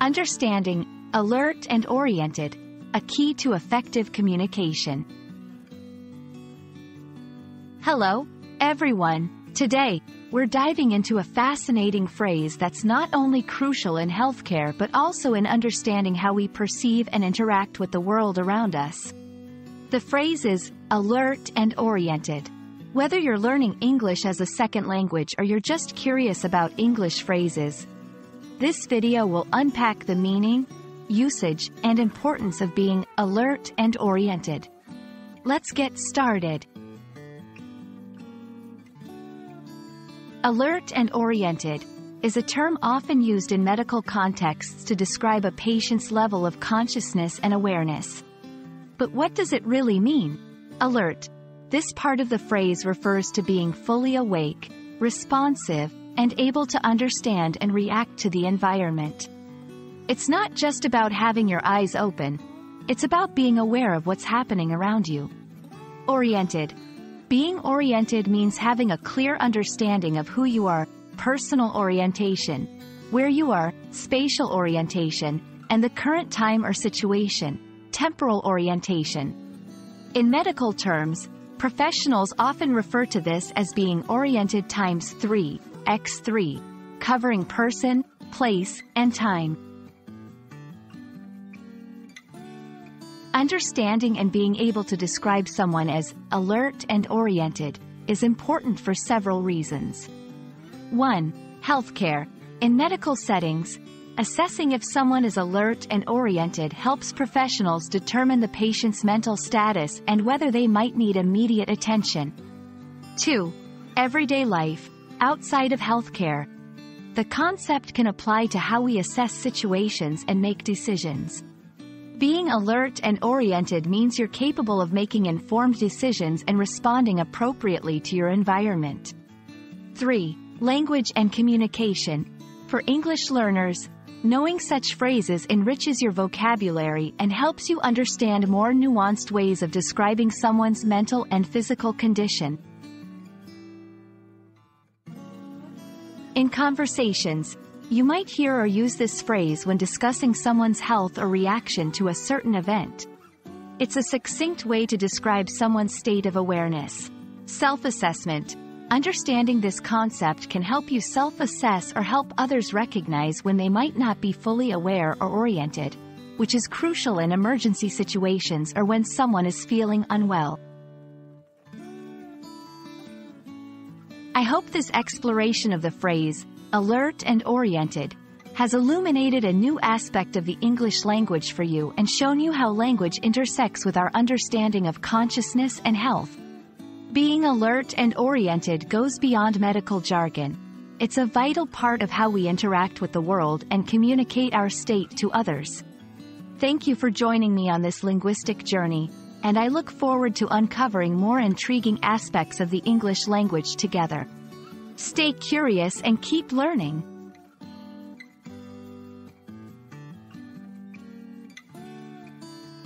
Understanding, alert and oriented, a key to effective communication. Hello, everyone. Today, we're diving into a fascinating phrase that's not only crucial in healthcare but also in understanding how we perceive and interact with the world around us. The phrase is alert and oriented. Whether you're learning English as a second language or you're just curious about English phrases, this video will unpack the meaning, usage, and importance of being alert and oriented. Let's get started. Alert and oriented is a term often used in medical contexts to describe a patient's level of consciousness and awareness. But what does it really mean? Alert. This part of the phrase refers to being fully awake, responsive, and able to understand and react to the environment. It's not just about having your eyes open, it's about being aware of what's happening around you. Oriented. Being oriented means having a clear understanding of who you are, personal orientation, where you are, spatial orientation, and the current time or situation, temporal orientation. In medical terms, professionals often refer to this as being oriented times 3, x3, covering person, place, and time. Understanding and being able to describe someone as alert and oriented is important for several reasons. 1. Healthcare. In medical settings, assessing if someone is alert and oriented helps professionals determine the patient's mental status and whether they might need immediate attention. 2. Everyday life. Outside of healthcare, the concept can apply to how we assess situations and make decisions. Being alert and oriented means you're capable of making informed decisions and responding appropriately to your environment. 3. Language and communication. For English learners, knowing such phrases enriches your vocabulary and helps you understand more nuanced ways of describing someone's mental and physical condition. In conversations, you might hear or use this phrase when discussing someone's health or reaction to a certain event. It's a succinct way to describe someone's state of awareness. Self-assessment. Understanding this concept can help you self-assess or help others recognize when they might not be fully aware or oriented, which is crucial in emergency situations or when someone is feeling unwell. I hope this exploration of the phrase, alert and oriented, has illuminated a new aspect of the English language for you and shown you how language intersects with our understanding of consciousness and health. Being alert and oriented goes beyond medical jargon. It's a vital part of how we interact with the world and communicate our state to others. Thank you for joining me on this linguistic journey, and I look forward to uncovering more intriguing aspects of the English language together. Stay curious and keep learning.